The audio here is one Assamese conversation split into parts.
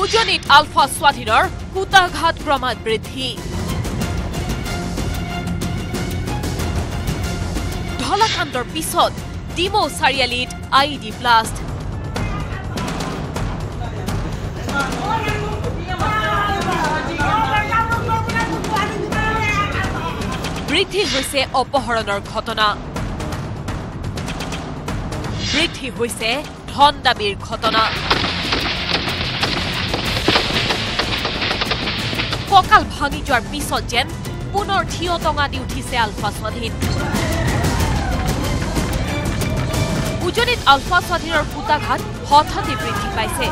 উজনিত আলফা স্বাধীনৰ সূতাঘাত ক্ৰমাৎ বৃদ্ধি। ঢলাকাণ্ডৰ পিছত ডিমৌ চাৰিআলিত আই ডি ব্লাষ্ট। বৃদ্ধি হৈছে অপহৰণৰ ঘটনা। বৃদ্ধি হৈছে ধন দাবীৰ ঘটনা। কঁকাল ভাঙি যোৱাৰ পিছত যেন পুনৰ থিয় টঙা দি উঠিছে আলফা স্বাধীন। উজনিত আলফা স্বাধীনৰ ফুটাঘাত হঠাতে বৃদ্ধি পাইছে।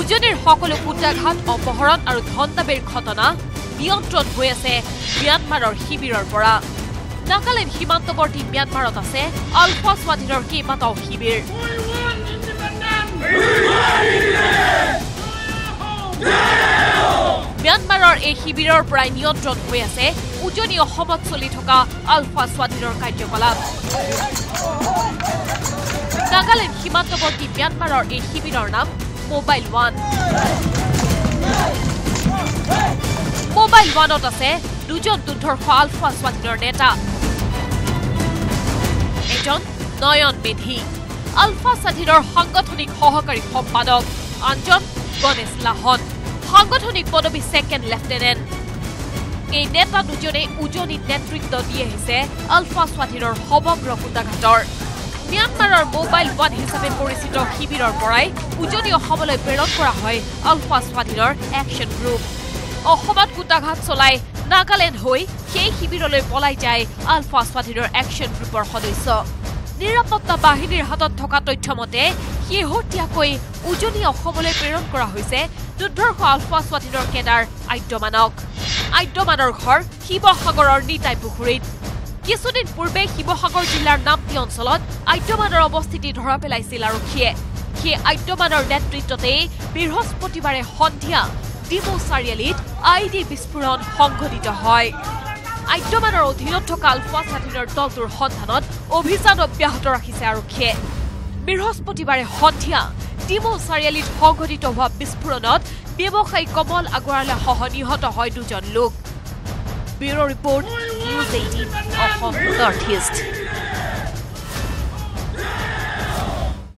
উজনিৰ সকলো ফুটাঘাত অপহৰণ আৰু ধন দাবীৰ ঘটনা নিয়ন্ত্ৰণ হৈ আছে ম্যানমাৰৰ শিবিৰৰ পৰা। নাগালেণ্ড সীমান্তৱৰ্তী ম্যানমাৰত আছে। আলফা স্বাধীনৰ কেইবাটাও শিবিৰ। ম্যানমাৰৰ এই শিবিৰৰ পৰাই নিয়ন্ত্ৰণ হৈ আছে। উজনি অসমত চলি থকা আলফা স্বাধীনৰ কাৰ্যকলাপ। নাগালেণ্ড সীমান্তৱৰ্তী ম্যানমাৰৰ এই শিবিৰৰ নাম মোবাইল ওৱান। মোবাইল ওৱানত আছে দুজন দুৰ্ধৰ্ষ আলফা স্বাধীনৰ নেতা। এজন নয়ন মেধি আলফা স্বাধীনৰ সাংগঠনিক সহকাৰী সম্পাদক আনজন গণেশ লাহন। সাংগঠনিক পদবী ছেকেণ্ড লেফটেনেণ্ট এই নেতা দুজনে উজনিত নেতৃত্ব দি আহিছে আলফা স্বাধীনৰ সমগ্ৰ কুটাঘাটৰ। ম্যানমাৰৰ মোবাইল ওৱান হিচাপে পৰিচিত শিবিৰৰ পৰাই উজনি অসমলৈ প্ৰেৰণ কৰা হয় আলফা স্বাধীনৰ একশ্যন গ্ৰুপ অসমত কুটাঘাত চলাই নাগালেণ্ড হৈ সেই শিবিৰলৈ পলাই যায় আলফা স্বাধীনৰ একশ্যন গ্ৰুপৰ সদস্য। নিৰাপত্তা বাহিনীৰ হাতত থকা তথ্য মতে শেহতীয়াকৈ উজনি অসমলৈ প্ৰেৰণ কৰা হৈছে দুৰ্ধৰ্ষ আলফা স্বাধীনৰ কেডাৰ আদ্যমানক। আদ্যমানৰ ঘৰ শিৱসাগৰৰ নিতাই পুখুৰীত কিছুদিন পূৰ্বে শিৱসাগৰ জিলাৰ নামটি অঞ্চলত আদ্যমানৰ অৱস্থিতি ধৰা পেলাইছিল আৰক্ষীয়ে। সেই আদ্যমানৰ নেতৃত্বতেই বৃহস্পতিবাৰে সন্ধিয়া ডিমৌ চাৰিআলিত আই ডি বিস্ফোৰণ সংঘটিত হয়। আদ্যমানৰ অধীনত থকা আলফা স্বাধীনৰ দলটোৰ সন্ধানত অভিযান অব্যাহত ৰাখিছে আৰক্ষীয়ে। বৃহস্পতিবাৰে সন্ধিয়া ডিমৌ চাৰিআলিত সংঘটিত হোৱা বিস্ফোৰণত ব্যৱসায়ী কমল আগৰৱালাসহ নিহত হয় দুজন লোক। Bureau' report news eighteen Assam north east.